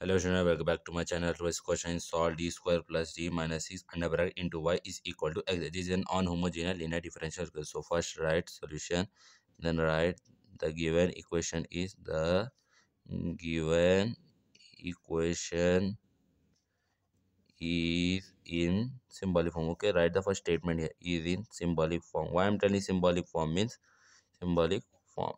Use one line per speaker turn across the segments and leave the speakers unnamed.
Hello student, welcome back to my channel. Today's question is solve d square plus d minus 6 under bracket into y is equal to x. This is an non-homogeneous linear differential equation. So first write solution, then write the given equation is the given equation is in symbolic form. Okay, write the first statement here is in symbolic form. Why I'm telling symbolic form means symbolic form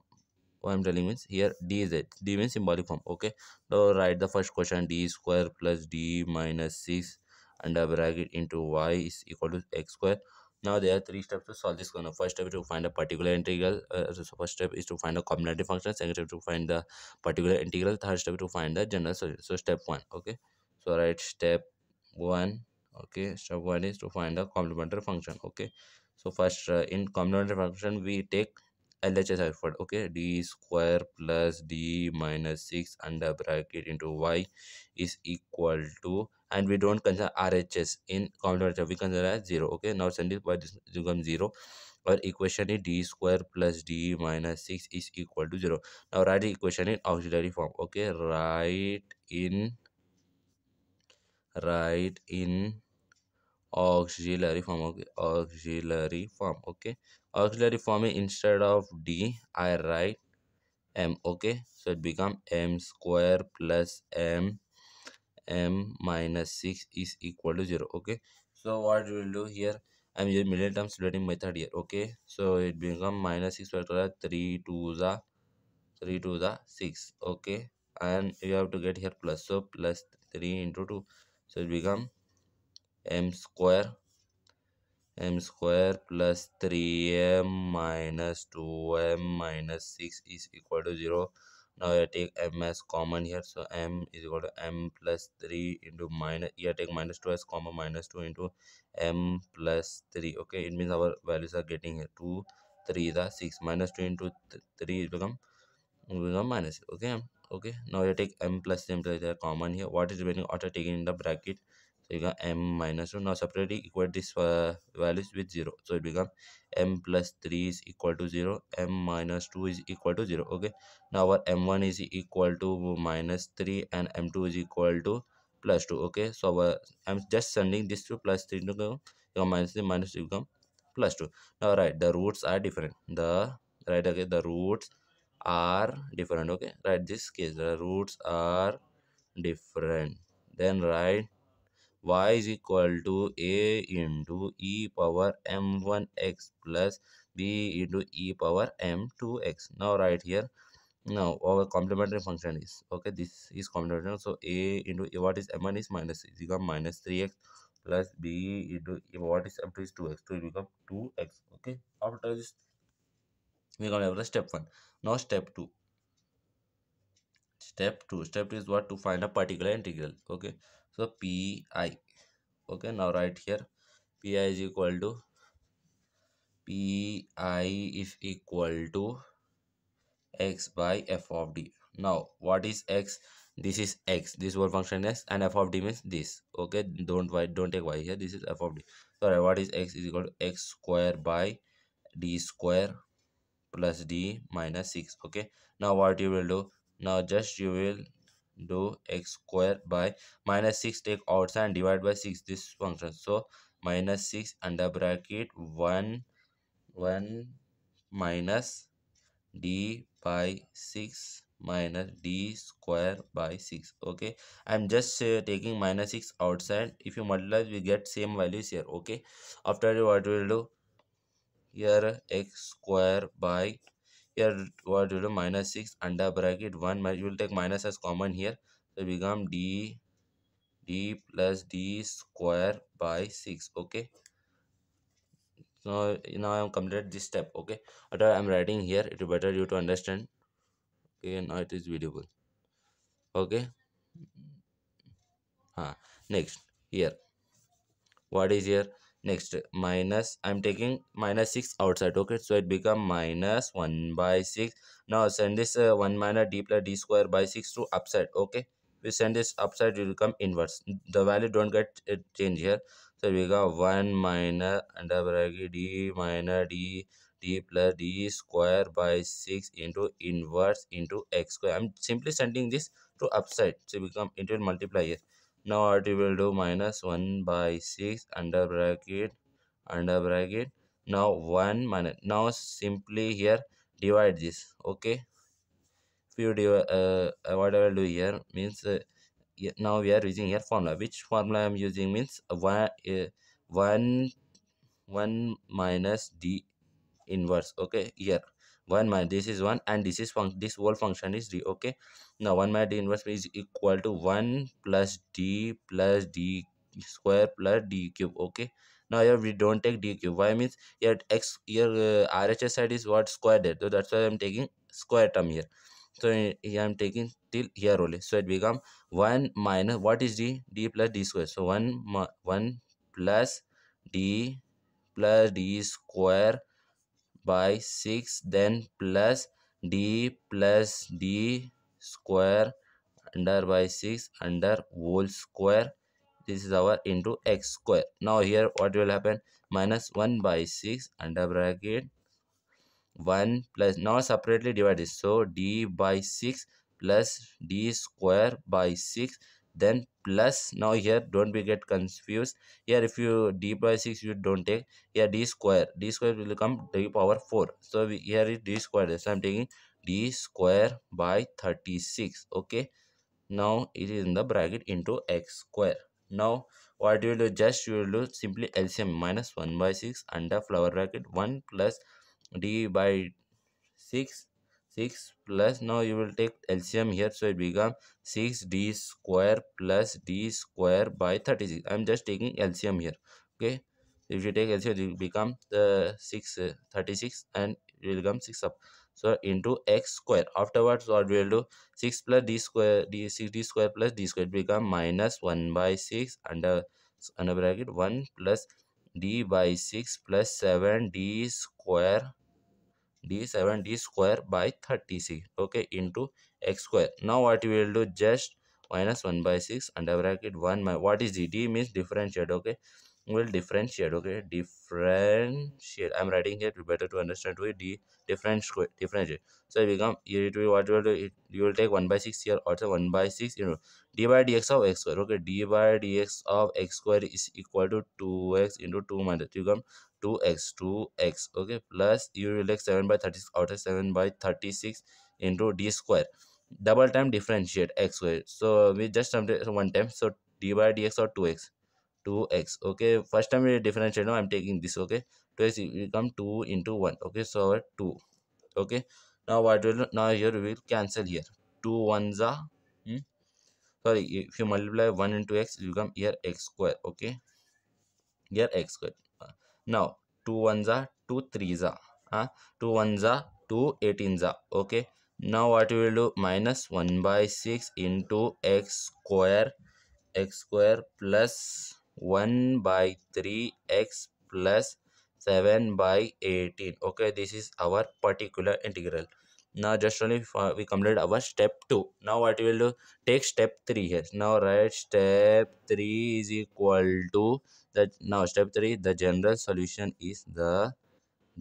what i'm telling means here d is it. D means symbolic form okay? Now write the first question d square plus d minus 6 under bracket into y is equal to x square. Now there are three steps to solve this one. First step is to find a particular integral uh, so first step is to find a complementary function. Second step to find the particular integral. Third step to find the general solution. So step one okay? So write step one okay? Step one is to find a complementary function okay? So first uh, in complementary function we take LHS effort okay? D square plus d minus 6 under bracket into y is equal to and we don't consider RHS in complementary we consider as 0 okay? Now send it by this becomes 0 our equation is d square plus d minus 6 is equal to 0 now write the equation in auxiliary form okay? Write in write in auxiliary form okay? Auxiliary form okay? Auxiliary form instead of d i write m okay? So it become m square plus m m minus 6 is equal to 0 okay? So what we will do here? I'm using middle term splitting method here okay? So it become minus 6 factorial 3 to the 3 to the 6 okay? And you have to get here plus so plus 3 into 2 so it become m square m square plus 3m minus 2m minus 6 is equal to 0 now I take m as common here so m is equal to m plus 3 into minus here take minus 2 as common minus 2 into m plus 3 okay it means our values are getting here 2 3 the 6 minus 2 into 3 become become minus okay okay now you take m plus m plus they are common here what is remaining after taking in the bracket so you got m minus 2 now separately equate this uh, values with 0 so it become m plus 3 is equal to 0 m minus 2 is equal to 0 okay? Now our m1 is equal to minus 3 and m2 is equal to plus 2 okay? So our, i'm just sending this to plus 3 to go minus 3 minus 2 become plus 2 now right the roots are different. The right okay? The roots are different okay? Right this case the roots are different. Then write y is equal to a into e power m1x plus b into e power m2x now right here now our complementary function is okay this is complementary. So a into a what is m1 is minus it become minus 3x plus b into e what is m2 is 2x so it become 2x okay. After this we gonna have the step one. Now step two step two. Step two is what? To find a particular integral. Okay. So pi okay. Now right here. Pi is equal to pi is equal to x by f of d. Now what is x? This is x. This whole function x and f of d means this. Okay. Don't y don't take y here. This is f of d. Sorry. What is x is equal to x square by d square plus d minus 6 okay. Now what you will do now just you will do x square by minus 6 take outside and divide by 6 this function. So minus 6 under bracket 1 1 minus d by 6 minus d square by 6 okay? I'm just uh, taking minus 6 outside if you multiply we get same values here. Okay? After what we will do? Here x square by here what will do minus 6 under bracket 1 you will take minus as common here. So become d d plus d square by 6 okay? So now i'm completed this step okay? What i'm writing here it is better you to understand okay? Now it is visible okay? Huh. next here. What is here next minus i'm taking minus 6 outside okay? So it become minus 1 by 6 now send this uh, 1 minus d plus d square by 6 to upside okay? We send this upside it will come inverse. The value don't get it change here. So we got 1 minus under bracket d minus d d plus d square by 6 into inverse into x square. I'm simply sending this to upside. So become it will multiply here now what we will do minus 1 by 6 under bracket under bracket. Now 1 minus now simply here divide this okay? If you divide uh, what i will do here means uh, now we are using here formula. Which formula i'm using means 1 uh, 1 1 minus d inverse okay? Here 1 minus this is 1 and this is function this whole function is d okay? Now 1 minus d inverse is equal to 1 plus d plus d square plus d cube okay? Now here we don't take d cube. Why means here x here uh, rhs side is what square there. So that's why i'm taking square term here. So here i'm taking till here only. So it become 1 minus what is d? D plus d square. So 1 1 plus d plus d square by 6 then plus d plus d square under by 6 under whole square. This is our into x square. Now here what will happen? Minus 1 by 6 under bracket 1 plus now separately divide this. So d by 6 plus d square by 6 then plus now here don't be get confused? Here if you d by 6 you don't take. Here d square. D square will become d power 4 so we, here is d square. So i'm taking d square by 36 okay? Now it is in the bracket into x square. Now what you will do just you will do simply lcm minus 1 by 6 under flower bracket 1 plus d by 6 6 plus now you will take LCM here so it become 6d square plus d square by 36 I'm just taking LCM here okay? If you take LCM it will become the 6 uh, 36 and it will become 6 up. So into x square. Afterwards what we will do? 6 plus d square d 6d square plus d square become minus 1 by 6 under under bracket 1 plus d by 6 plus 7 d square d7 d square by 36 okay into x square. Now what we will do? Just minus 1 by 6 under bracket 1 my what is d d means differentiate okay will differentiate okay? Differentiate. I'm writing it better to understand with d differentiate differentiate. So it become it will what will do it, you will take 1 by 6 here also 1 by 6 you know d by dx of x square okay? D by dx of x square is equal to 2x into 2 minus you come 2x 2x okay? Plus you will take 7 by 36 outer 7 by 36 into d square. Double time differentiate x square. So we just one time. So d by dx or 2x 2x okay? First time we differentiate now i'm taking this okay? 2x will come 2 into 1 okay? So our 2 okay? Now what will now here we will cancel here. 2 ones are hmm? sorry if you multiply 1 into x you come here x square okay? Here x square. Now 2 ones are 2 threes are uh, 2 ones are 2 18s are okay? Now what we will do minus 1 by 6 into x square x square plus 1 by 3 x plus 7 by 18 okay this is our particular integral. Now just only uh, we complete our step 2 now what we will do? Take step 3 here. Now write step 3 is equal to that now step 3 the general solution is the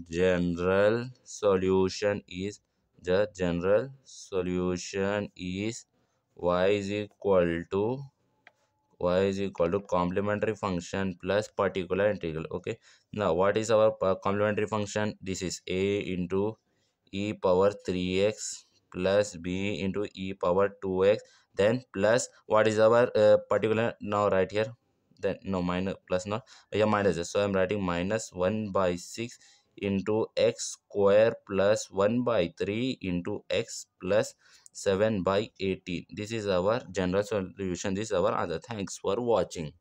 general solution is the general solution is y is equal to y is equal to complementary function plus particular integral okay? Now what is our complementary function? This is a into e power 3x plus b into e power 2x then plus what is our uh, particular now right here? Then no minus plus not. Yeah minus. So i'm writing minus 1 by 6 into x square plus 1 by 3 into x plus 7 by 18 this is our general solution. This is our answer thanks for watching